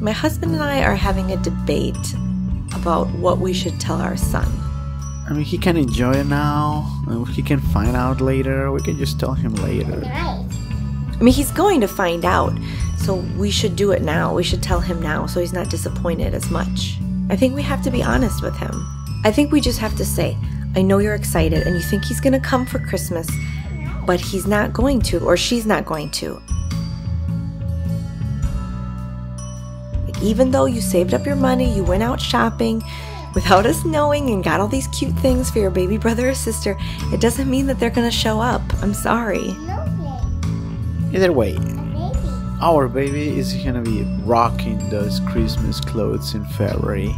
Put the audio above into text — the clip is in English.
My husband and I are having a debate about what we should tell our son. I mean, he can enjoy it now. He can find out later. We can just tell him later. I mean, he's going to find out, so we should do it now. We should tell him now so he's not disappointed as much. I think we have to be honest with him. I think we just have to say, I know you're excited and you think he's going to come for Christmas, but he's not going to, or she's not going to. Even though you saved up your money, you went out shopping without us knowing and got all these cute things for your baby brother or sister, it doesn't mean that they're going to show up. I'm sorry. Either way, our baby is gonna be rocking those Christmas clothes in February.